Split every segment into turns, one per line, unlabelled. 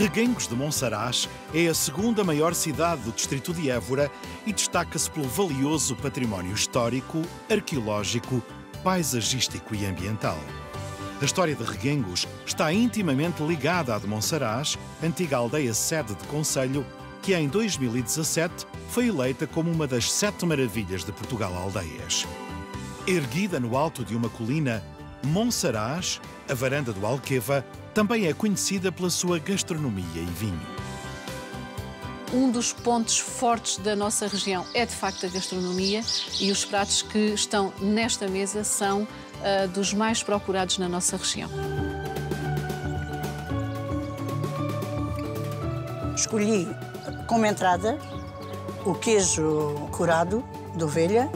Reguengos de Monsaraz é a segunda maior cidade do distrito de Évora e destaca-se pelo valioso património histórico, arqueológico, paisagístico e ambiental. A história de Reguengos está intimamente ligada à de Monsaraz, antiga aldeia sede de conselho, que em 2017 foi eleita como uma das sete maravilhas de Portugal Aldeias. Erguida no alto de uma colina, Monsaraz, a varanda do Alqueva, também é conhecida pela sua gastronomia e vinho.
Um dos pontos fortes da nossa região é de facto a gastronomia e os pratos que estão nesta mesa são uh, dos mais procurados na nossa região.
Escolhi como entrada o queijo curado de ovelha.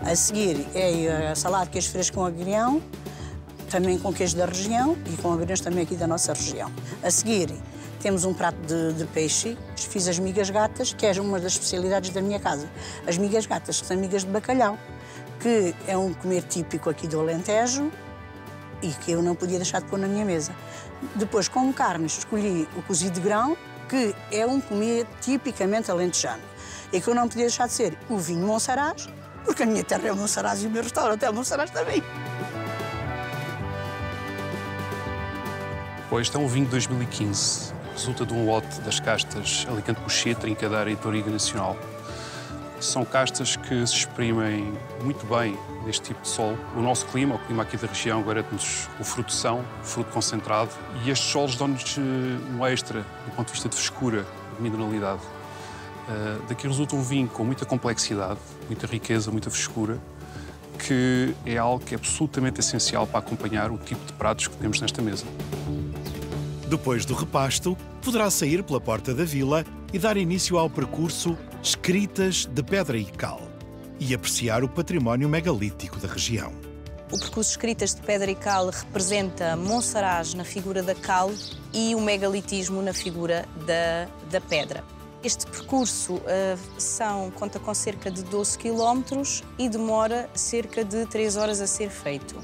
A seguir é a salada de queijo fresco com agrião, também com queijo da região e com agriões também aqui da nossa região. A seguir temos um prato de, de, peixe, fiz as migas gatas, que é uma das especialidades da minha casa. As migas gatas, que são migas de bacalhau, que é um comer típico aqui do Alentejo e que eu não podia deixar de pôr na minha mesa. Depois, como carnes, escolhi o cozido de grão, que é um comer tipicamente alentejano. E que eu não podia deixar de ser o vinho Monsaraz, porque a minha terra é Monsaraz e o meu restaurante é Monsaraz também.
Este é um vinho de 2015. Resulta de um lote das castas Alicante Boucher, Trincadeira e Toriga Nacional. São castas que se exprimem muito bem neste tipo de solo. O nosso clima, o clima aqui da região, garante-nos o fruto são, o fruto concentrado, e estes solos dão-nos eh, um extra do ponto de vista de frescura, de mineralidade. Uh, daqui resulta um vinho com muita complexidade, muita riqueza, muita frescura, que é algo que é absolutamente essencial para acompanhar o tipo de pratos que temos nesta mesa.
Depois do repasto, poderá sair pela porta da vila e dar início ao percurso Escritas de Pedra e Cal e apreciar o património megalítico da região.
O percurso Escritas de Pedra e Cal representa Monsaraz na figura da cal e o megalitismo na figura da, da pedra. Este percurso uh, são, conta com cerca de 12 quilómetros e demora cerca de 3 horas a ser feito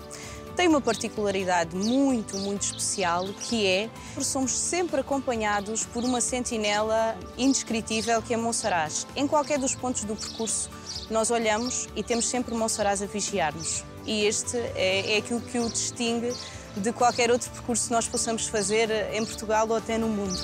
tem uma particularidade muito, muito especial, que é que somos sempre acompanhados por uma sentinela indescritível que é Monsaraz. Em qualquer dos pontos do percurso, nós olhamos e temos sempre Monsaraz a vigiar-nos. E este é, é aquilo que o distingue de qualquer outro percurso que nós possamos fazer em Portugal ou até no mundo.